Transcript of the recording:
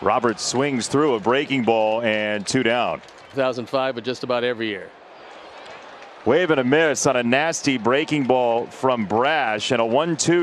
Roberts swings through a breaking ball and two down. 2005, but just about every year. Wave and a miss on a nasty breaking ball from Brash and a 1 2.